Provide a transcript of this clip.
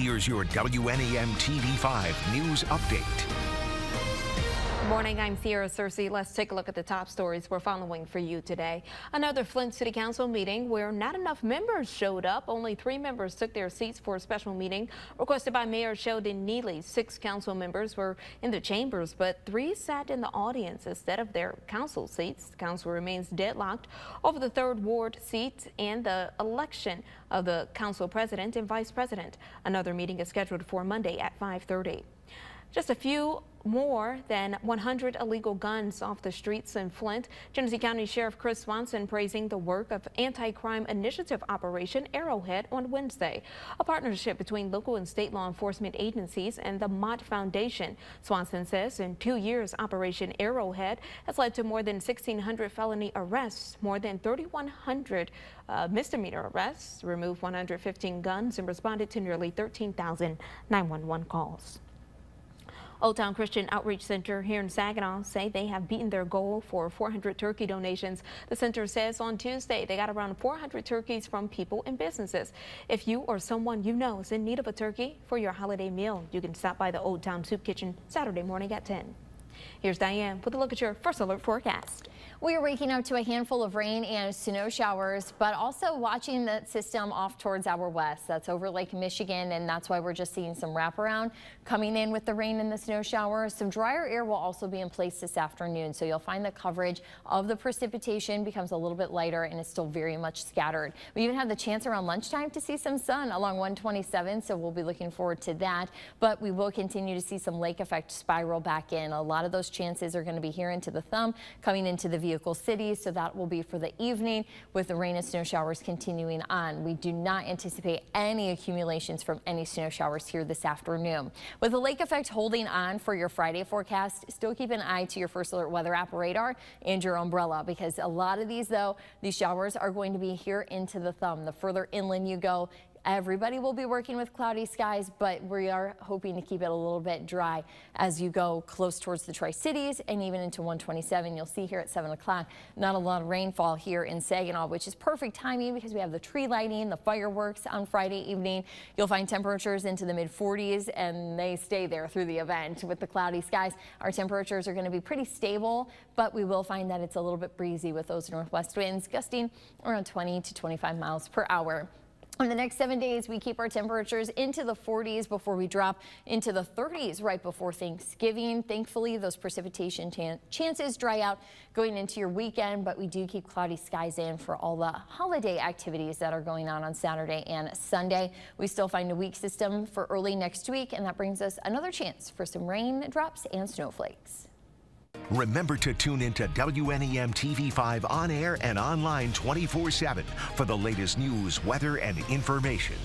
Here's your WNEM TV5 news update morning, I'm Sierra Cersei. Let's take a look at the top stories we're following for you today. Another Flint City Council meeting where not enough members showed up. Only three members took their seats for a special meeting requested by Mayor Sheldon Neeley. Six council members were in the chambers, but three sat in the audience instead of their council seats. The council remains deadlocked over the third ward seat and the election of the council president and vice president. Another meeting is scheduled for Monday at 530. Just a few more than 100 illegal guns off the streets in Flint. Genesee County Sheriff Chris Swanson praising the work of Anti-Crime Initiative Operation Arrowhead on Wednesday, a partnership between local and state law enforcement agencies and the Mott Foundation. Swanson says in two years, Operation Arrowhead has led to more than 1,600 felony arrests, more than 3,100 uh, misdemeanor arrests, removed 115 guns, and responded to nearly 13,000 911 calls. Old Town Christian Outreach Center here in Saginaw say they have beaten their goal for 400 turkey donations. The center says on Tuesday they got around 400 turkeys from people and businesses. If you or someone you know is in need of a turkey for your holiday meal, you can stop by the Old Town Soup Kitchen Saturday morning at 10. Here's Diane with a look at your first alert forecast. We are waking up to a handful of rain and snow showers, but also watching that system off towards our west. That's over Lake Michigan, and that's why we're just seeing some wraparound coming in with the rain and the snow showers. Some drier air will also be in place this afternoon, so you'll find the coverage of the precipitation becomes a little bit lighter and it's still very much scattered. We even have the chance around lunchtime to see some sun along 127, so we'll be looking forward to that. But we will continue to see some lake effect spiral back in. A lot of those chances are going to be here into the thumb, coming into the vehicle city. So that will be for the evening with the rain and snow showers continuing on. We do not anticipate any accumulations from any snow showers here this afternoon. With the lake effect holding on for your Friday forecast, still keep an eye to your first alert weather app radar and your umbrella because a lot of these though, these showers are going to be here into the thumb. The further inland you go, Everybody will be working with cloudy skies, but we are hoping to keep it a little bit dry as you go close towards the Tri-Cities and even into 127. You'll see here at 7 o'clock, not a lot of rainfall here in Saginaw, which is perfect timing because we have the tree lighting, the fireworks on Friday evening. You'll find temperatures into the mid 40s and they stay there through the event with the cloudy skies. Our temperatures are going to be pretty stable, but we will find that it's a little bit breezy with those northwest winds gusting around 20 to 25 miles per hour. In the next seven days, we keep our temperatures into the 40s before we drop into the 30s right before Thanksgiving. Thankfully, those precipitation chances dry out going into your weekend, but we do keep cloudy skies in for all the holiday activities that are going on on Saturday and Sunday. We still find a weak system for early next week, and that brings us another chance for some rain drops and snowflakes. Remember to tune into WNEM TV5 on air and online 24 7 for the latest news, weather, and information.